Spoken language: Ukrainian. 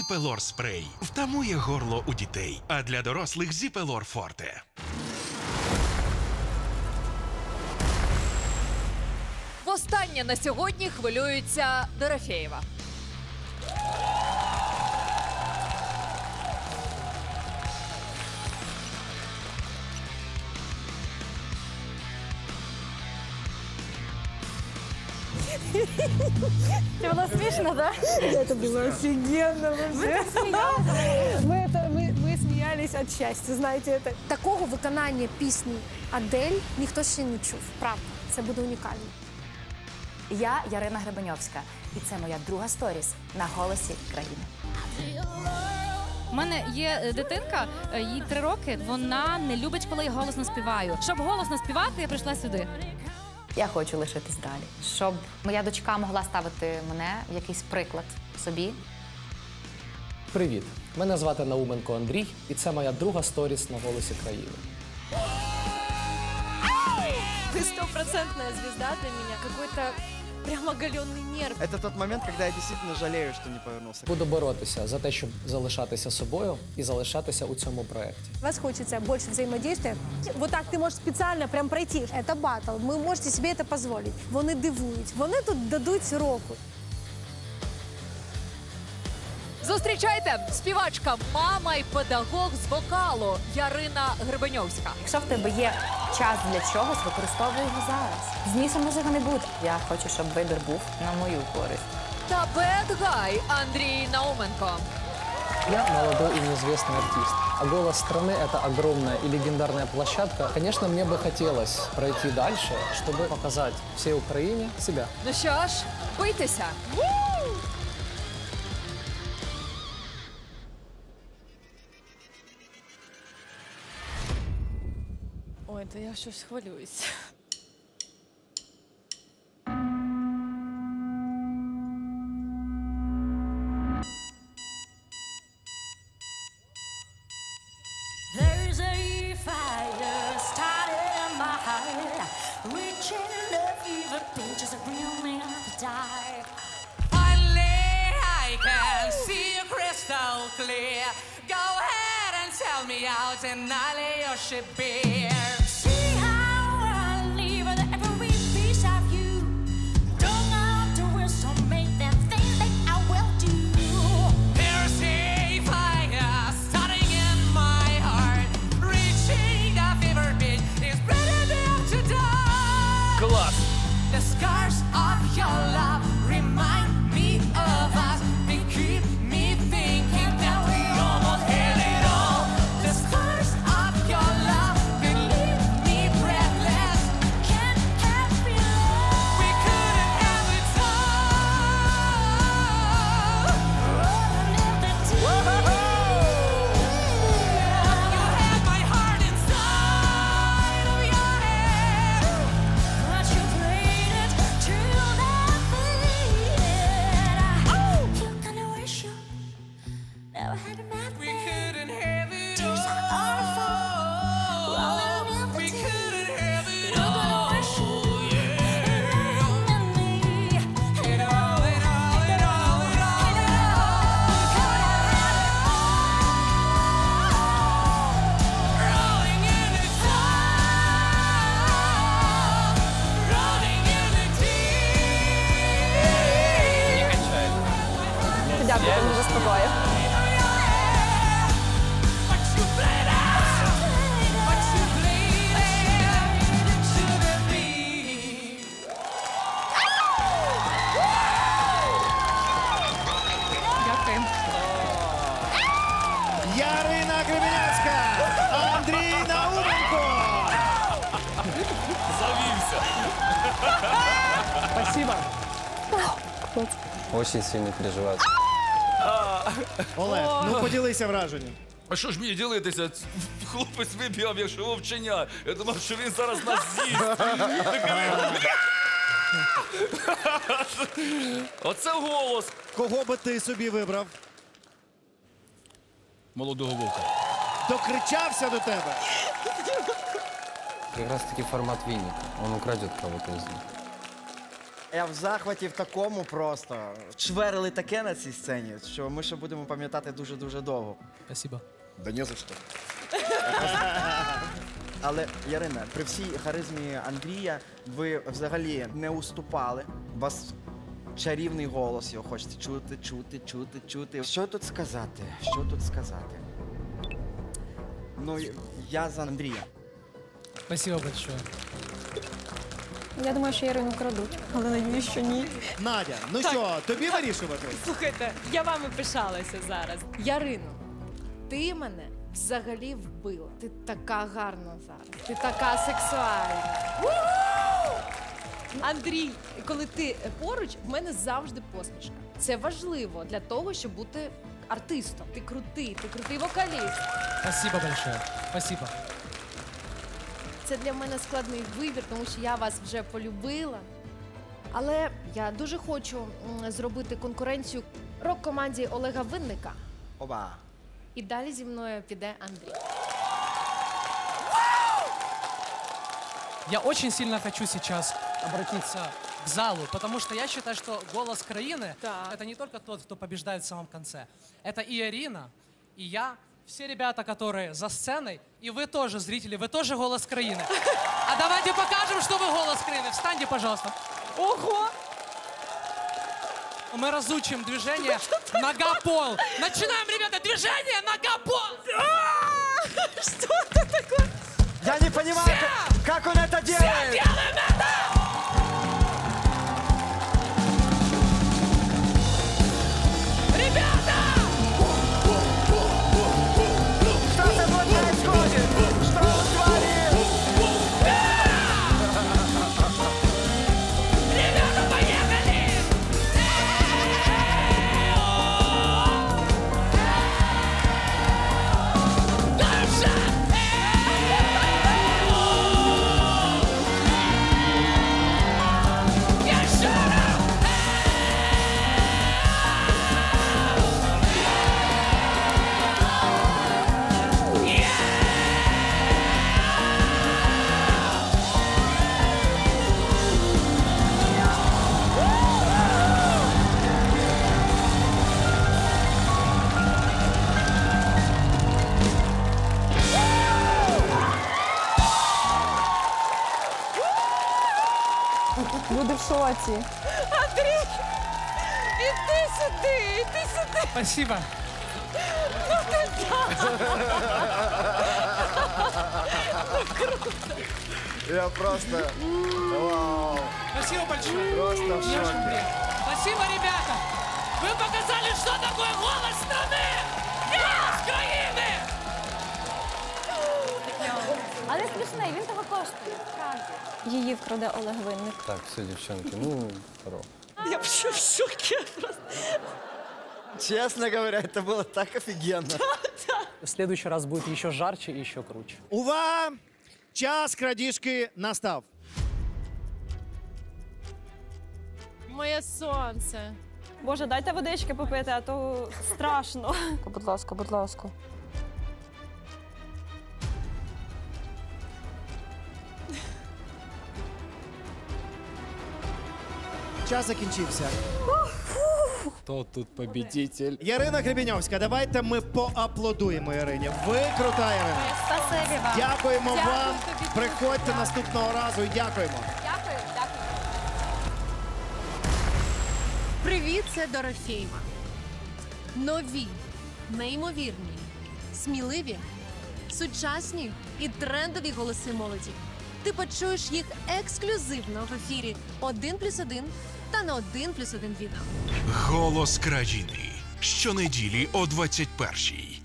Зіпелор спрей втамує горло у дітей, а для дорослих Зіпелор Форте. Востаннє на сьогодні хвилюється Дорофєєва. Тебе было смешно, да? Это было офигенно вообще. Мы, это, мы, мы смеялись от счастья, знаете, это. Такого виконання пісні Адель ніхто ще не чув. Правда, це буде унікально. Я Ярина Гребеньовська, і це моя друга сторіс на голосі країни. У мене є е, дитинка, е, їй три роки. Вона не любить, коли я голосно співаю. Щоб голосно співати, я прийшла сюди. Я хочу лишитись далі, щоб моя дочка могла ставити мене в якийсь приклад собі. Привіт! Мене звати Науменко Андрій, і це моя друга сторіс на голосі країни. Ты стопроцентная звезда для меня. Какой-то прям оголенный нерв. Это тот момент, когда я действительно жалею, что не повернулся. Буду боротися за те, щоб залишатися собою і залишатися у цьому проєкті. Вас хочется больше взаимодействия. Вот так ты можешь специально прям пройти. Это батл. Ви можете себе это позволить. Вони дивують. Вони тут дадуть року. Зустрічайте співачка, мама і педагог з вокалу Ярина Гребеньовська. Якщо в тебе є час для чогось, використовуй його зараз. Пізніше може його не бути. Я хочу, щоб вибір був на мою користь. Та бедгай Андрій Науменко. Я молодой и неизвестный артист. А «Голос страны» — это огромная и легендарная площадка. Конечно, мне бы хотелось пройти дальше, чтобы показать всей Украине себя. Ну що ж, бийтеся. Ой, да я щось хвилююсь. There's a fire started in my heart, reaching the fever pitch as a real man die. Finally, I can see you crystal clear. Go ahead and tell me out, and I'll lay your ship bare. The scars of your love how I had a Спасибо! Очень сильно переживаю. Олег, ну поділися враженням. А що ж мені ділитися? Хлопець вибігав, якщо вовчення. Я думав, що він зараз нас з'їсть. Оце голос. Кого би ти собі вибрав? Молодого вовка. Докричався до тебе. Как раз таки формат винника. Он украдет кого-то из них. Я в захваті в такому просто. Чверили таке на цій сцені, що ми ще будемо пам'ятати дуже-дуже довго. Спасибо. Да не за що. Але Ярина, при всій харизмі Андрія, ви взагалі не уступали. У вас чарівний голос, його хочеться чути, чути, чути, чути. Що тут сказати? Що тут сказати? Ну, я за Андрія. Спасибо большое. Я думаю, що Ірину крадуть, але надіюсь, що ні. Надя, ну що, тобі вирішувати? Слухайте, я вами пишалася зараз. Ярино, ти мене взагалі вбила. Ти така гарна зараз. Ти така сексуальна. Андрій, коли ти поруч, в мене завжди посмішка. Це важливо для того, щоб бути артистом. Ти крутий, ти крутий вокаліст. Спасибо большое. Спасибо Це для мене складний вибір, тому що я вас вже полюбила. Але я дуже хочу м, зробити конкуренцію рок-команді Олега Винника. Оба. І далі зі мною піде Андрій. Я очень сильно хочу сейчас обратиться к залу, потому что я считаю, что голос краины это не только тот, кто побеждает в самом конце. Это и Арина, и я, все ребята, которые за сценой, и вы тоже, зрители, вы тоже голос краины. А давайте покажем, что вы голос краины. Встаньте, пожалуйста. Ого! Мы разучим движение нога-пол. Начинаем, ребята, движение нога-пол. Что это такое? Я не понимаю, как, он это делает! Что в шоці. Андрій! Іди сюди, іди сюди! Спасибо. Ну ти так! Я просто... Вау! Спасибо большое. Просто в Мне очень шоке. приятно. Спасибо, ребята. Вы показали, что такое голос страны. Голос Але смішний, він того коштує. Справді. Її вкраде Олег Винник. Так, все, девчонки, ну, здорово. Я в шокі просто. Честно говоря, это было так офигенно. В следующий раз будет еще жарче и еще круче. Увага! Час крадіжки настав. Моє сонце. Боже, дайте водички попити, а то страшно. Будь ласка, будь ласка. Час закінчився. Кто тут победитель? Ярина Гребіньовська, давайте ми поаплодуємо Ірині. Ви крута Ірина. Спасибі вам. Дякуємо Дякую вам. тобі. Приходьте наступного разу. Дякуємо. Дякую, дякую. Привіт, це Дорофєєва. Нові, неймовірні, сміливі, сучасні і трендові голоси молоді. Ти почуєш їх ексклюзивно в ефірі «1 плюс 1» та на один плюс один відео. Голос країни. Щонеділі о 21-й.